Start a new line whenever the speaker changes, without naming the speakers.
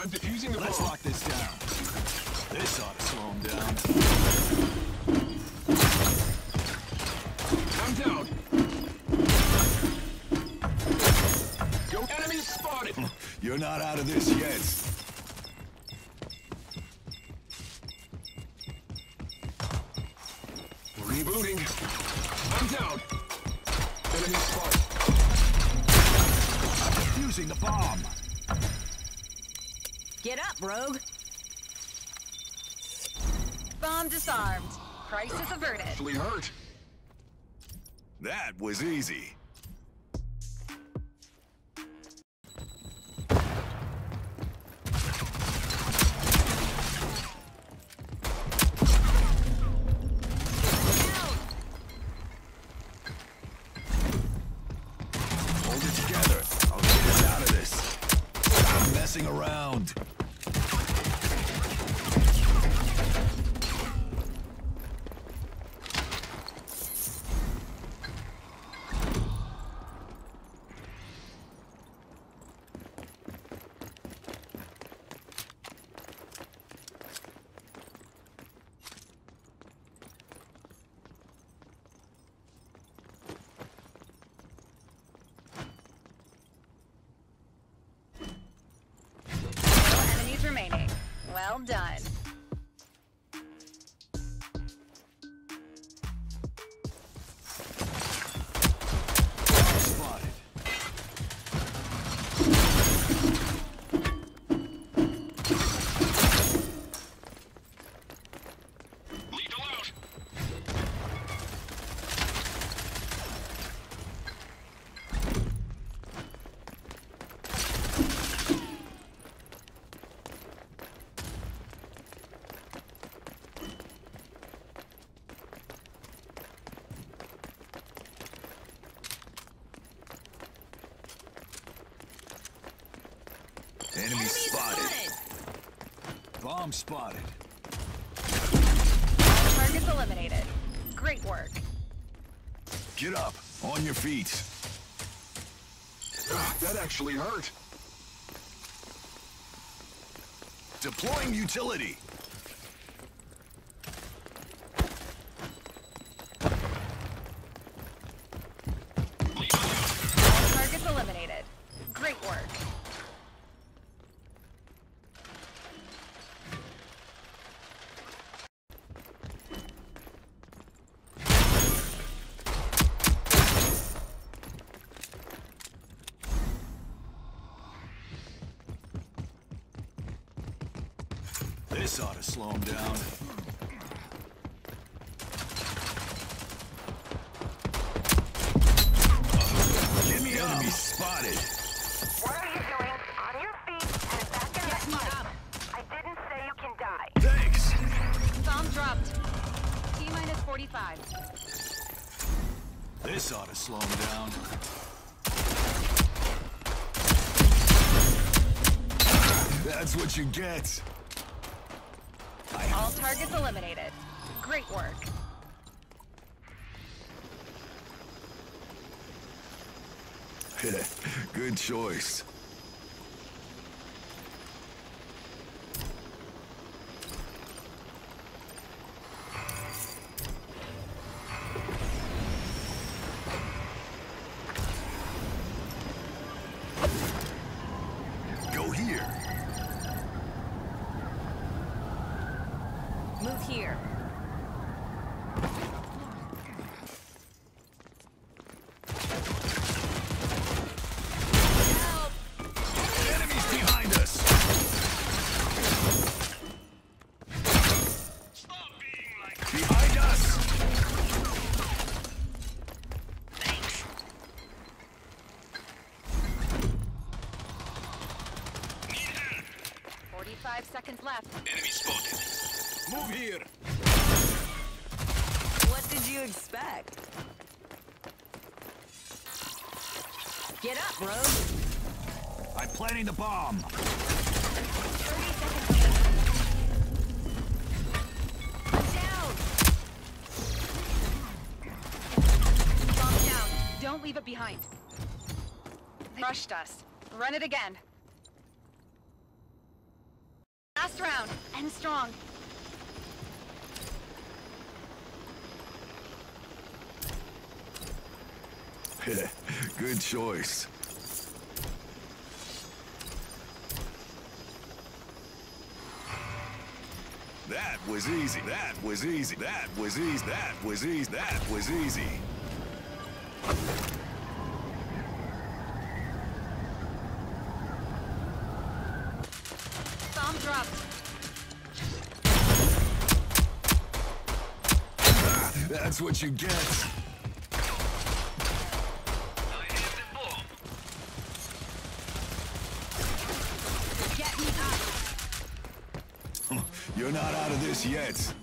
I'm defusing the
Let's
bomb.
lock this down. This ought to slow him down.
I'm down. Go. Enemy spotted.
You're not out of this yet.
Rebooting. I'm down. Enemy spotted.
I'm defusing the bomb.
Get up, rogue. Bomb disarmed. Crisis averted.
Actually hurt.
That was easy. Around.
Well done.
Bomb spotted.
Targets eliminated. Great work.
Get up. On your feet.
Ah, that actually hurt.
Deploying utility.
Targets eliminated. Great work.
This ought to slow him down. Get me Enemy spotted.
What are you doing? On your feet and back in
Get
the
up.
I didn't say you can die.
Thanks.
Bomb dropped. T minus 45.
This ought to slow him down. That's what you get.
Targets eliminated. Great work.
Good choice.
Move here. Help!
Enemies behind us. Behind us.
Forty-five seconds left.
Enemy spotted.
Move here.
What did you expect? Get up, Rogue.
I'm planting the bomb.
30 seconds left. Down. Don't leave it behind. They rushed us. Run it again. Last round. End strong.
Good choice. That was easy. That was easy. That was easy. That was easy. That was easy.
Bomb dropped.
That's what you get.
Get me out.
You're not out of this yet.